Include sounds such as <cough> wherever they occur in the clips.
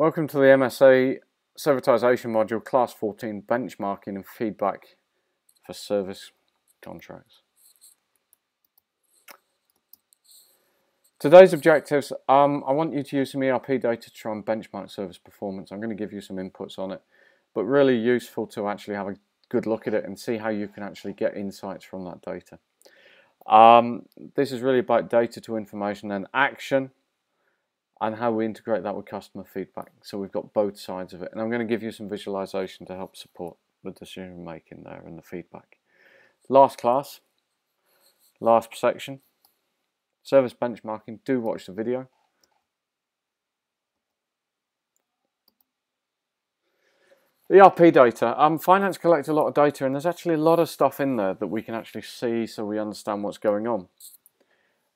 Welcome to the MSE Servitization module, Class 14, Benchmarking and Feedback for Service Contracts. Today's objectives, um, I want you to use some ERP data to try and benchmark service performance. I'm going to give you some inputs on it, but really useful to actually have a good look at it and see how you can actually get insights from that data. Um, this is really about data to information and action and how we integrate that with customer feedback. So we've got both sides of it. And I'm going to give you some visualization to help support the decision making there and the feedback. Last class, last section, service benchmarking. Do watch the video. ERP data. Um, finance collects a lot of data and there's actually a lot of stuff in there that we can actually see so we understand what's going on.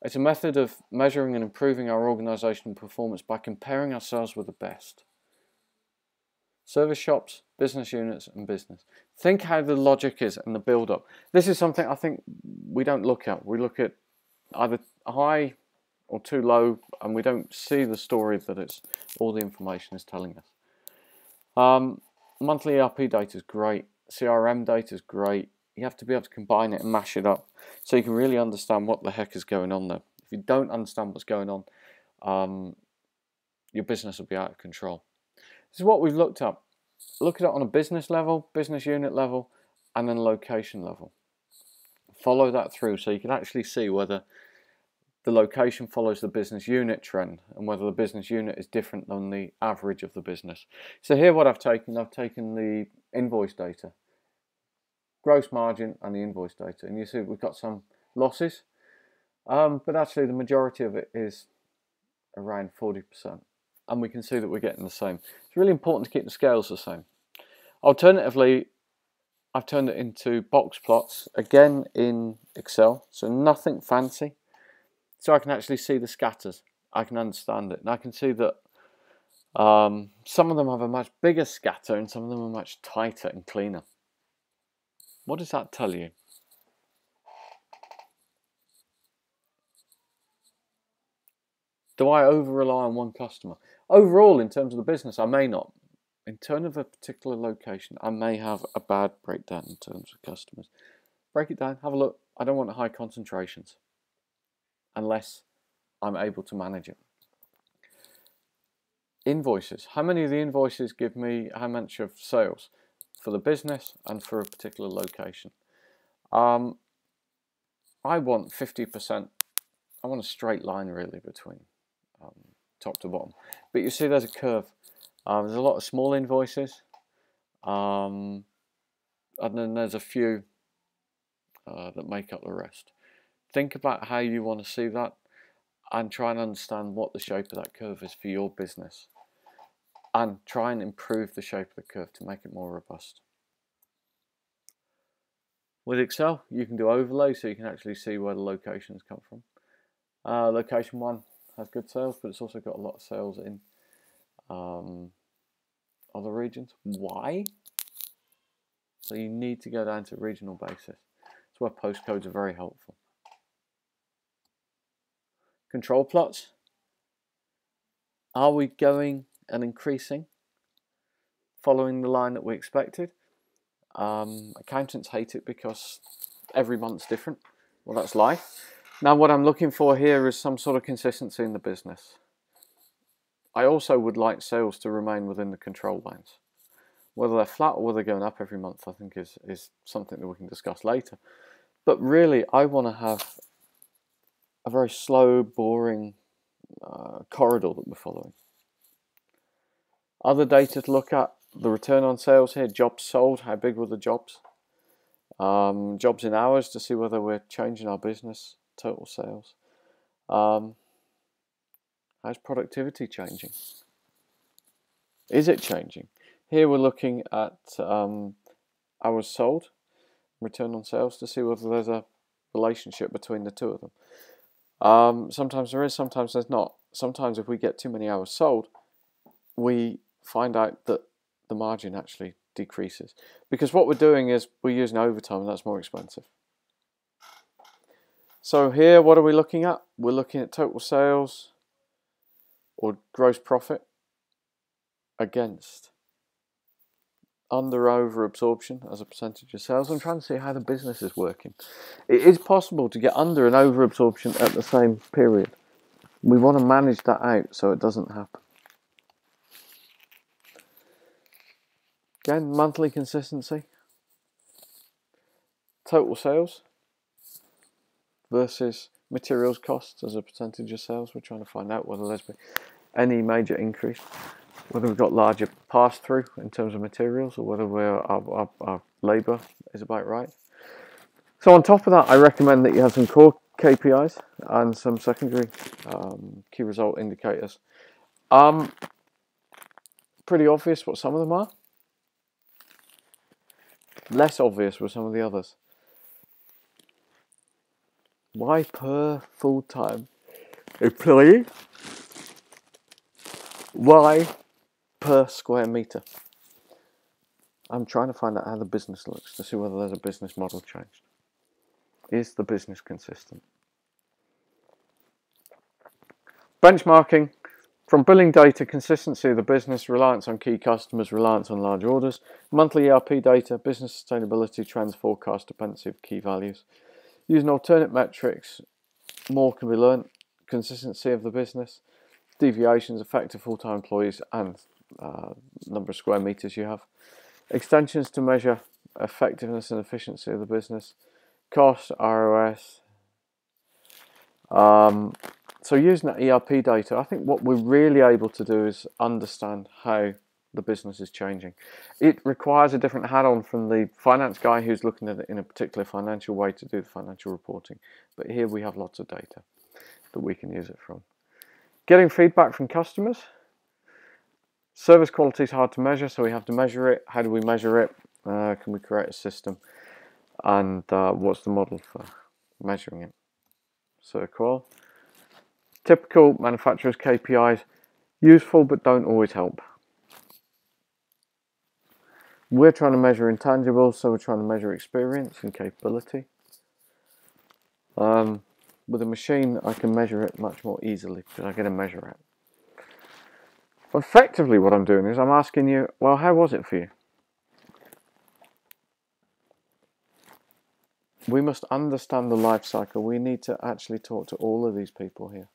It's a method of measuring and improving our organisational performance by comparing ourselves with the best. Service shops, business units and business. Think how the logic is and the build-up. This is something I think we don't look at. We look at either high or too low and we don't see the story that it's all the information is telling us. Um, monthly ERP data is great. CRM data is great. You have to be able to combine it and mash it up so you can really understand what the heck is going on there. If you don't understand what's going on, um, your business will be out of control. This is what we've looked at. Look at it on a business level, business unit level, and then location level. Follow that through so you can actually see whether the location follows the business unit trend and whether the business unit is different than the average of the business. So here what I've taken, I've taken the invoice data gross margin and the invoice data. And you see we've got some losses, um, but actually the majority of it is around 40%. And we can see that we're getting the same. It's really important to keep the scales the same. Alternatively, I've turned it into box plots, again in Excel, so nothing fancy. So I can actually see the scatters. I can understand it. And I can see that um, some of them have a much bigger scatter and some of them are much tighter and cleaner. What does that tell you? Do I over rely on one customer? Overall, in terms of the business, I may not. In terms of a particular location, I may have a bad breakdown in terms of customers. Break it down, have a look. I don't want high concentrations unless I'm able to manage it. Invoices. How many of the invoices give me how much of sales? For the business and for a particular location. Um, I want 50%, I want a straight line really between um, top to bottom. But you see there's a curve. Uh, there's a lot of small invoices um, and then there's a few uh, that make up the rest. Think about how you want to see that and try and understand what the shape of that curve is for your business and try and improve the shape of the curve to make it more robust. With Excel, you can do overlay so you can actually see where the locations come from. Uh, location 1 has good sales, but it's also got a lot of sales in um, other regions. Why? So you need to go down to regional basis. That's where postcodes are very helpful. Control plots. Are we going and increasing following the line that we expected. Um, accountants hate it because every month's different. Well, that's life. Now, what I'm looking for here is some sort of consistency in the business. I also would like sales to remain within the control lines. Whether they're flat or whether they're going up every month, I think is, is something that we can discuss later. But really, I want to have a very slow, boring uh, corridor that we're following. Other data to look at, the return on sales here, jobs sold, how big were the jobs? Um, jobs in hours to see whether we're changing our business, total sales. Um, how's productivity changing? Is it changing? Here we're looking at um, hours sold, return on sales to see whether there's a relationship between the two of them. Um, sometimes there is, sometimes there's not. Sometimes if we get too many hours sold, we find out that the margin actually decreases. Because what we're doing is we're using overtime and that's more expensive. So here, what are we looking at? We're looking at total sales, or gross profit against under over absorption as a percentage of sales. I'm trying to see how the business is working. It is possible to get under and over absorption at the same period. We want to manage that out so it doesn't happen. Again, monthly consistency. Total sales versus materials costs as a percentage of sales. We're trying to find out whether there's been any major increase whether we've got larger pass through in terms of materials or whether we're, our, our, our labour is about right. So on top of that, I recommend that you have some core KPIs and some secondary um, key result indicators. Um, pretty obvious what some of them are. Less obvious with some of the others. Why per full-time employee? Why per square meter. I'm trying to find out how the business looks to see whether there's a business model changed. Is the business consistent? Benchmarking from billing data, consistency of the business, reliance on key customers, reliance on large orders, monthly ERP data, business sustainability, trends, forecast, dependency of key values. Using alternate metrics, more can be learned, consistency of the business, deviations, effective full-time employees, and uh, number of square meters you have. Extensions to measure effectiveness and efficiency of the business. Cost, ROS. Um, so using that ERP data, I think what we're really able to do is understand how the business is changing. It requires a different hat on from the finance guy who's looking at it in a particular financial way to do the financial reporting. But here we have lots of data that we can use it from. Getting feedback from customers. Service quality is hard to measure, so we have to measure it. How do we measure it? Uh, can we create a system? And uh, what's the model for measuring it? Circle. Typical manufacturers' KPIs, useful but don't always help. We're trying to measure intangibles, so we're trying to measure experience and capability. Um, with a machine, I can measure it much more easily because I get a measure it effectively what I'm doing is I'm asking you, well, how was it for you? We must understand the life cycle. We need to actually talk to all of these people here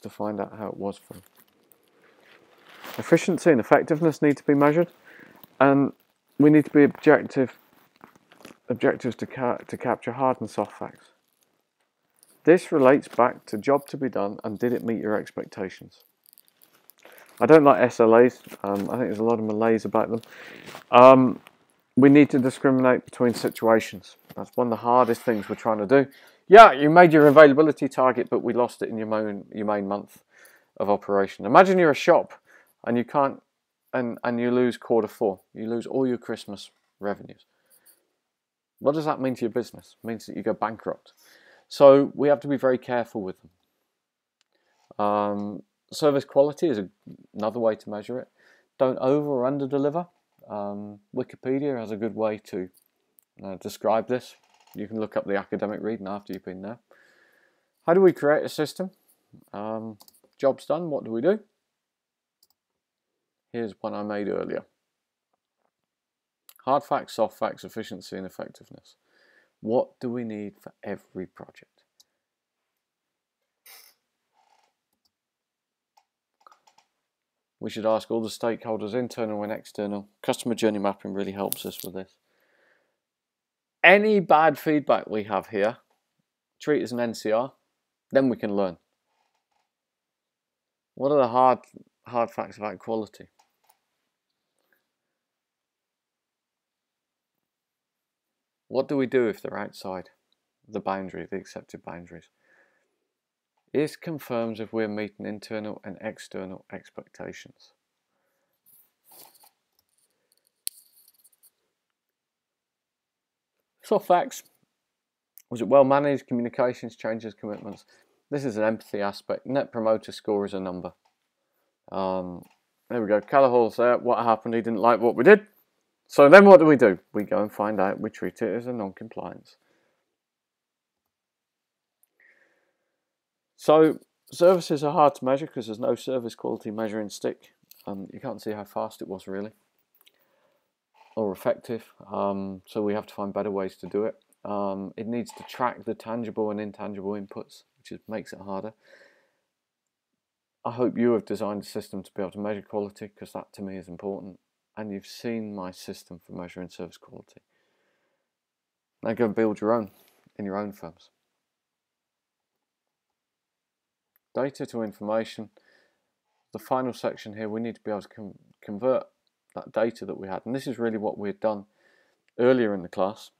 to find out how it was for them. Efficiency and effectiveness need to be measured, and we need to be objective objectives to, ca to capture hard and soft facts. This relates back to job to be done and did it meet your expectations. I don't like SLAs. Um, I think there's a lot of malaise about them. Um, we need to discriminate between situations. That's one of the hardest things we're trying to do. Yeah, you made your availability target, but we lost it in your main, your main month of operation. Imagine you're a shop and you can't, and, and you lose quarter four. You lose all your Christmas revenues. What does that mean to your business? It means that you go bankrupt. So we have to be very careful with them. Um, Service quality is a, another way to measure it. Don't over or under deliver. Um, Wikipedia has a good way to uh, describe this. You can look up the academic reading after you've been there. How do we create a system? Um, job's done, what do we do? Here's one I made earlier. Hard facts, soft facts, efficiency and effectiveness. What do we need for every project? we should ask all the stakeholders, internal and external. Customer journey mapping really helps us with this. Any bad feedback we have here, treat as an NCR, then we can learn. What are the hard, hard facts about quality? What do we do if they're outside the boundary, the accepted boundaries? This confirms if we're meeting internal and external expectations. Soft facts. Was it well managed? Communications, changes, commitments. This is an empathy aspect. Net promoter score is a number. Um, there we go. Callahall's there. What happened? He didn't like what we did. So then what do we do? We go and find out. We treat it as a non-compliance. So Services are hard to measure because there's no service quality measuring stick. Um, you can't see how fast it was really or effective. Um, so we have to find better ways to do it. Um, it needs to track the tangible and intangible inputs, which is, makes it harder. I hope you have designed a system to be able to measure quality because that to me is important. And you've seen my system for measuring service quality. Now go and build your own in your own firms. Data to information. The final section here, we need to be able to convert that data that we had. And this is really what we had done earlier in the class.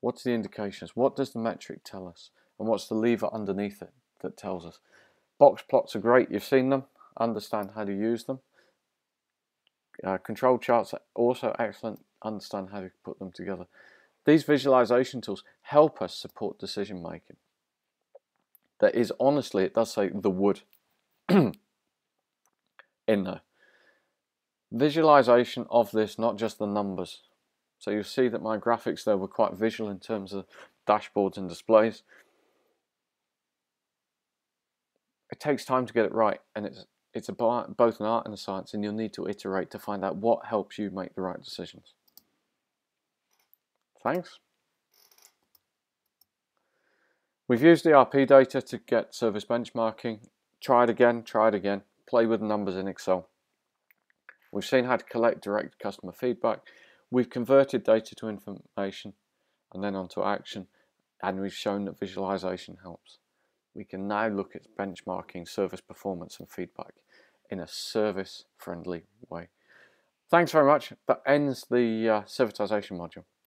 What's the indications? What does the metric tell us? And what's the lever underneath it that tells us? Box plots are great. You've seen them. Understand how to use them. Uh, control charts are also excellent. Understand how to put them together. These visualization tools help us support decision making. There is honestly, it does say the wood <clears throat> in there visualization of this, not just the numbers. So you'll see that my graphics there were quite visual in terms of dashboards and displays. It takes time to get it right and it's it's a, both an art and a science and you'll need to iterate to find out what helps you make the right decisions. Thanks. We've used ERP data to get service benchmarking. Try it again, try it again. Play with the numbers in Excel. We've seen how to collect direct customer feedback. We've converted data to information and then onto action, and we've shown that visualization helps. We can now look at benchmarking service performance and feedback in a service friendly way. Thanks very much. That ends the uh, servitization module.